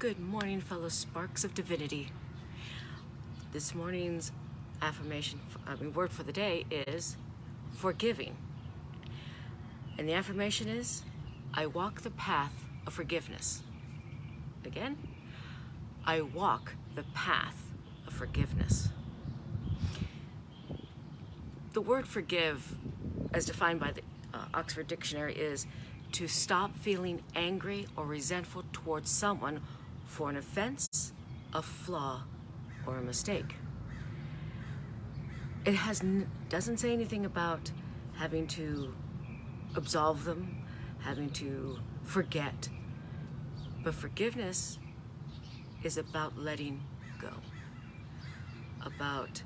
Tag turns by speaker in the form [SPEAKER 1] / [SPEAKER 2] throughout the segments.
[SPEAKER 1] Good morning, fellow sparks of divinity. This morning's affirmation, I mean, word for the day is forgiving. And the affirmation is I walk the path of forgiveness. Again, I walk the path of forgiveness. The word forgive, as defined by the uh, Oxford Dictionary, is to stop feeling angry or resentful towards someone for an offense, a flaw, or a mistake. It has doesn't say anything about having to absolve them, having to forget. But forgiveness is about letting go. About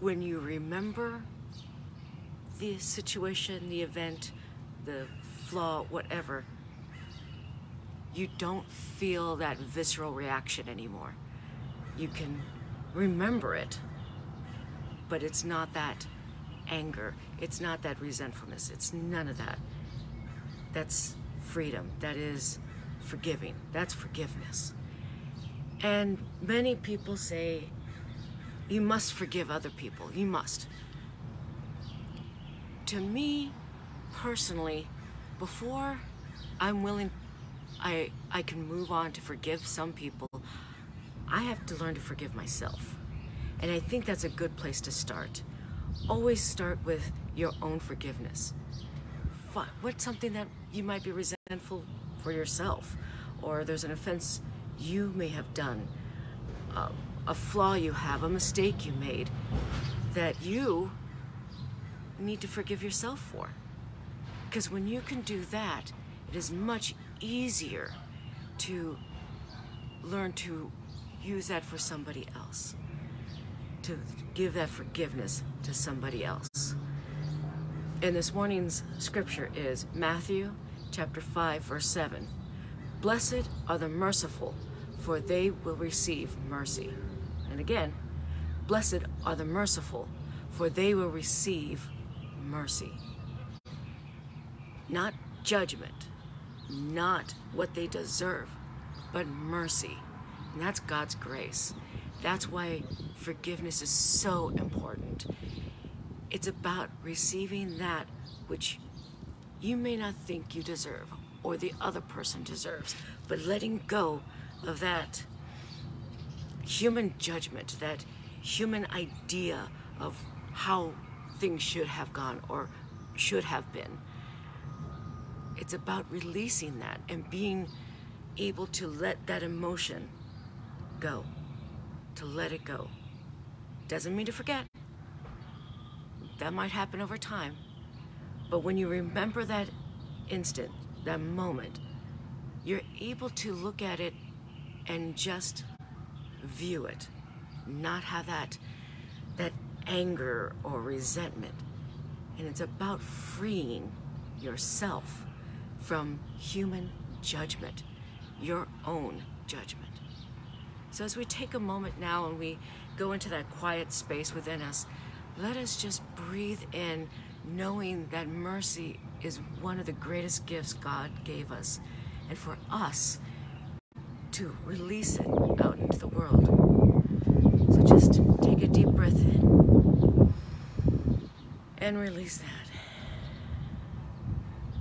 [SPEAKER 1] when you remember the situation, the event, the flaw, whatever, you don't feel that visceral reaction anymore. You can remember it, but it's not that anger. It's not that resentfulness. It's none of that. That's freedom. That is forgiving. That's forgiveness. And many people say, you must forgive other people. You must. To me, personally, before I'm willing I, I can move on to forgive some people, I have to learn to forgive myself. And I think that's a good place to start. Always start with your own forgiveness. What's something that you might be resentful for yourself? Or there's an offense you may have done, uh, a flaw you have, a mistake you made that you need to forgive yourself for. Because when you can do that, it is much easier to learn to use that for somebody else, to give that forgiveness to somebody else. And this morning's scripture is Matthew chapter 5, verse 7. Blessed are the merciful, for they will receive mercy. And again, blessed are the merciful, for they will receive mercy. Not judgment, not what they deserve, but mercy. And that's God's grace. That's why forgiveness is so important. It's about receiving that which you may not think you deserve or the other person deserves, but letting go of that human judgment, that human idea of how things should have gone or should have been. It's about releasing that and being able to let that emotion go, to let it go. Doesn't mean to forget. That might happen over time. But when you remember that instant, that moment, you're able to look at it and just view it, not have that, that anger or resentment. And it's about freeing yourself from human judgment, your own judgment. So as we take a moment now and we go into that quiet space within us, let us just breathe in knowing that mercy is one of the greatest gifts God gave us. And for us to release it out into the world. So just take a deep breath in and release that.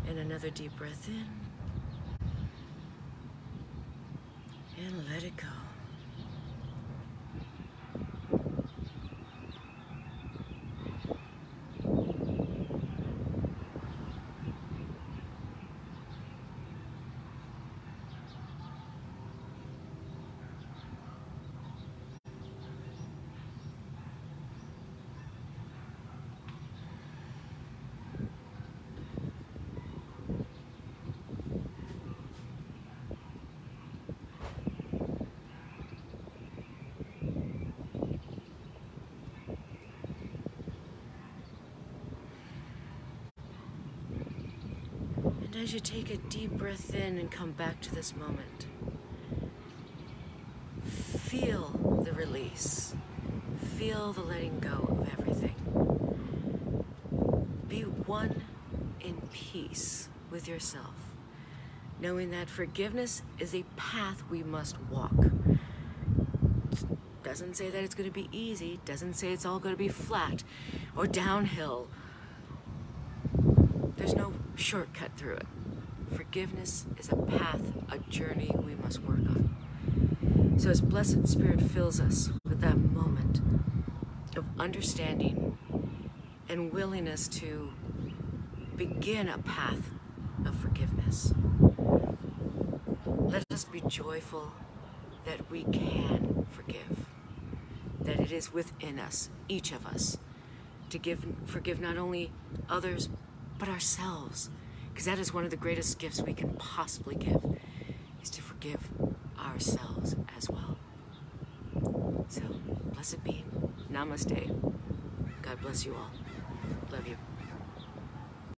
[SPEAKER 1] And another deep breath in. And let it go. And as you take a deep breath in and come back to this moment, feel the release. Feel the letting go of everything. Be one in peace with yourself. knowing that forgiveness is a path we must walk. Doesn't say that it's going to be easy, doesn't say it's all going to be flat or downhill. There's no shortcut through it. Forgiveness is a path, a journey we must work on. So, as Blessed Spirit fills us with that moment of understanding and willingness to begin a path of forgiveness, let us be joyful that we can forgive, that it is within us, each of us, to give, forgive not only others, but ourselves. Because that is one of the greatest gifts we can possibly give, is to forgive ourselves as well. So, blessed be. Namaste. God bless you all. Love you.